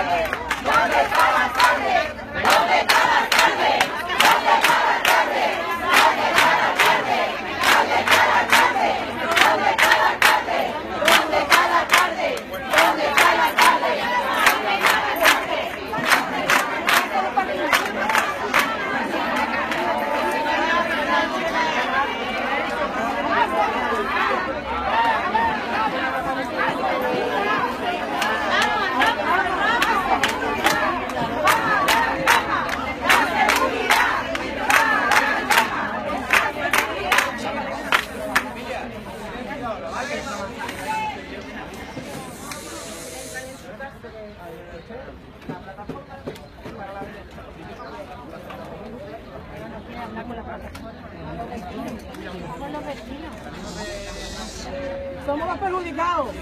Amen. Somos los perjudicados.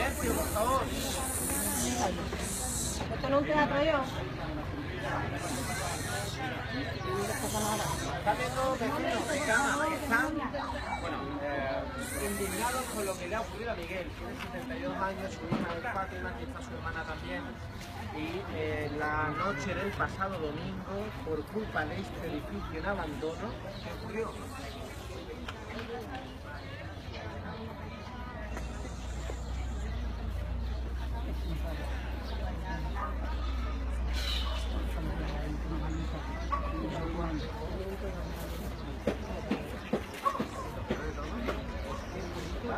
Esto no es un teatro yo. Están viendo vecinos de cama, están bueno, indignados con lo que le ha ocurrido a Miguel. Tiene 72 años, su hija es Fátima, aquí está su hermana también. Y eh, la noche del pasado domingo, por culpa de este edificio en abandono, ¿qué ocurrió?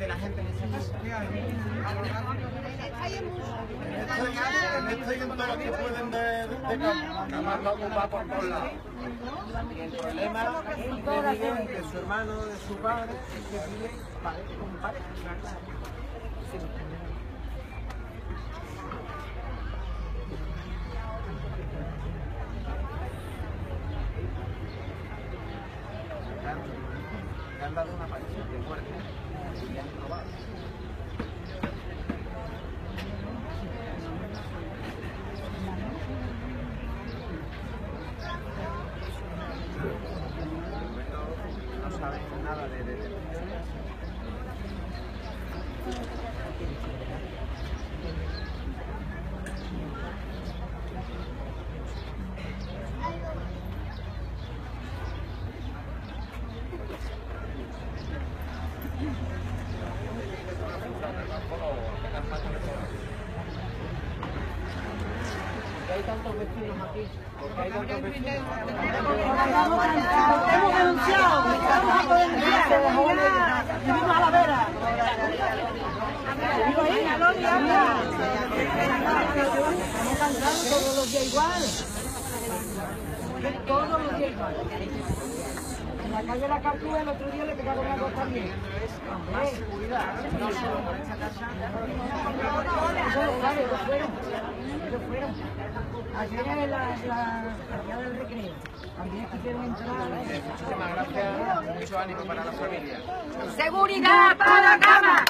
mete la gente en ese piso, ¿qué hay? Estoy en todo lo que pueden de, de campo. Además lo ocupa por todos lados. Y el problema de Miguel, de su hermano, de su padre, es que vive con pareja. Le han dado una paliza de muerte y le han robado. no saben nada de detenciones. Hay tantos vecinos aquí? ¿Por qué hay tantos vecinos? Hemos denunciado, vamos a denunciar. Vivimos a la vera. Estamos cansados todos los días igual. Todos los días igual. En la calle La Cartuja el otro día le pegaron algo también. Más seguridad, no solo por esta casa. Ellos fueron. Ayer en la, la del recreo. También quisieron entrar. Muchísimas gracias, mucho ánimo para la familia. Seguridad para la cama.